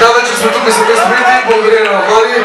Да, вече сме тук и се безприте. Благодаря на Влади.